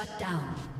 Shut down.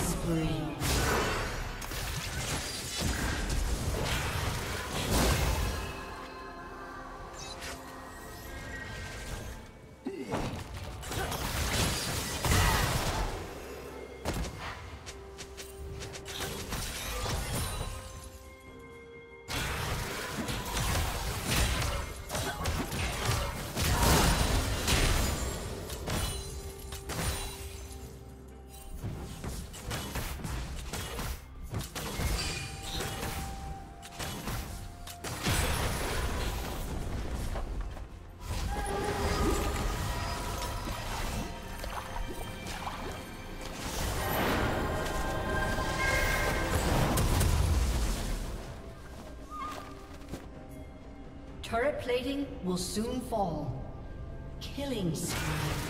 Turret plating will soon fall. Killing spree.